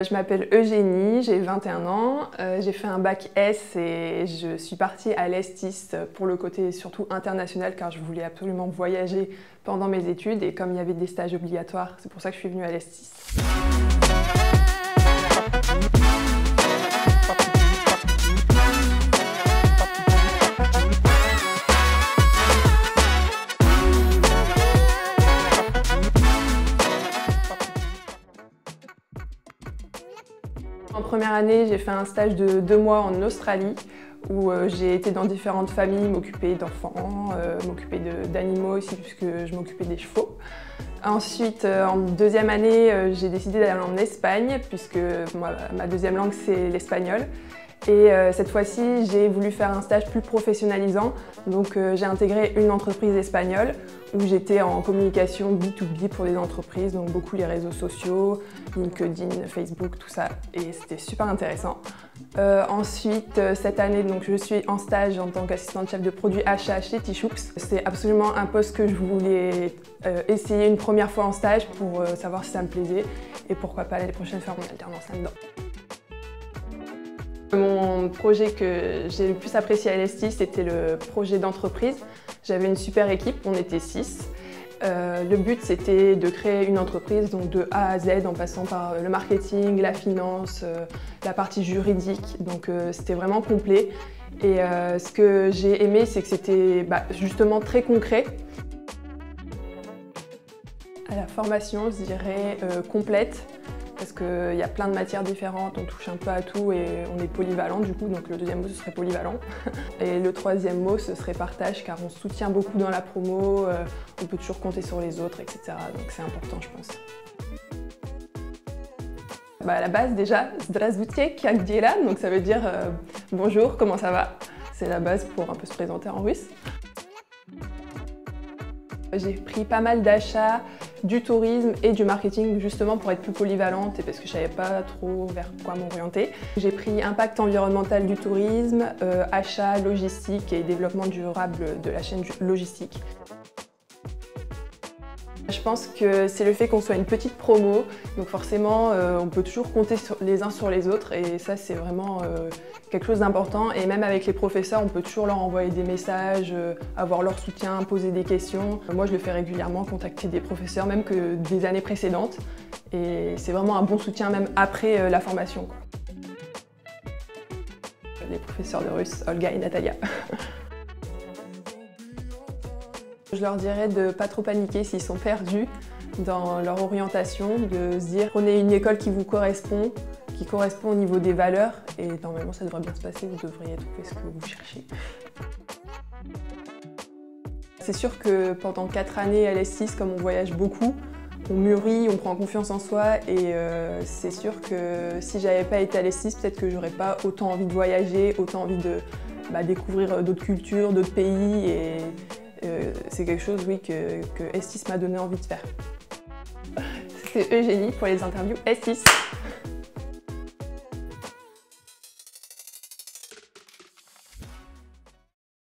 Je m'appelle Eugénie, j'ai 21 ans, euh, j'ai fait un bac S et je suis partie à l'Estis pour le côté surtout international car je voulais absolument voyager pendant mes études et comme il y avait des stages obligatoires, c'est pour ça que je suis venue à l'Estis. En première année, j'ai fait un stage de deux mois en Australie où euh, j'ai été dans différentes familles, m'occuper d'enfants, euh, m'occuper d'animaux aussi puisque je m'occupais des chevaux. Ensuite, euh, en deuxième année, j'ai décidé d'aller en Espagne puisque ma deuxième langue c'est l'espagnol. Et cette fois-ci, j'ai voulu faire un stage plus professionnalisant. Donc j'ai intégré une entreprise espagnole où j'étais en communication B2B pour les entreprises, donc beaucoup les réseaux sociaux, LinkedIn, Facebook, tout ça, et c'était super intéressant. Euh, ensuite, euh, cette année, donc, je suis en stage en tant qu'assistante chef de produit achat chez Tishooks. C'est absolument un poste que je voulais euh, essayer une première fois en stage pour savoir si ça me plaisait et pourquoi pas l'année prochaine faire mon alternance là-dedans. Mon projet que j'ai le plus apprécié à l'ESTI, c'était le projet d'entreprise. J'avais une super équipe, on était six. Euh, le but c'était de créer une entreprise donc de A à Z en passant par le marketing, la finance, euh, la partie juridique. Donc euh, c'était vraiment complet. Et ce que j'ai aimé c'est que c'était bah, justement très concret. À la formation, je dirais complète parce qu'il y a plein de matières différentes, on touche un peu à tout et on est polyvalent du coup, donc le deuxième mot ce serait polyvalent. Et le troisième mot ce serait partage car on soutient beaucoup dans la promo, euh, on peut toujours compter sur les autres, etc. Donc c'est important je pense. Bah, à la base déjà, Здравствуйте, как дела Donc ça veut dire euh, bonjour, comment ça va C'est la base pour un peu se présenter en russe. J'ai pris pas mal d'achats du tourisme et du marketing justement pour être plus polyvalente et parce que je savais pas trop vers quoi m'orienter. J'ai pris impact environnemental du tourisme, euh, achat, logistique et développement durable de la chaîne logistique. Je pense que c'est le fait qu'on soit une petite promo, donc forcément euh, on peut toujours compter les uns sur les autres et ça c'est vraiment euh, quelque chose d'important et même avec les professeurs on peut toujours leur envoyer des messages, euh, avoir leur soutien, poser des questions. Moi je le fais régulièrement, contacter des professeurs même que des années précédentes et c'est vraiment un bon soutien même après la formation. Les professeurs de russe, Olga et Natalia. Je leur dirais de pas trop paniquer s'ils sont perdus dans leur orientation, de se dire prenez une école qui vous correspond, qui correspond au niveau des valeurs et normalement ça devrait bien se passer, vous devriez trouver ce que vous cherchez. C'est sûr que pendant 4 années à l'S6, comme on voyage beaucoup, on mûrit, on prend confiance en soi et euh, c'est sûr que si j'avais pas été à l'S6, peut-être que j'aurais pas autant envie de voyager, autant envie de bah, découvrir d'autres cultures, d'autres pays c'est quelque chose oui, que, que Estis m'a donné envie de faire. C'est Eugénie pour les interviews Estis.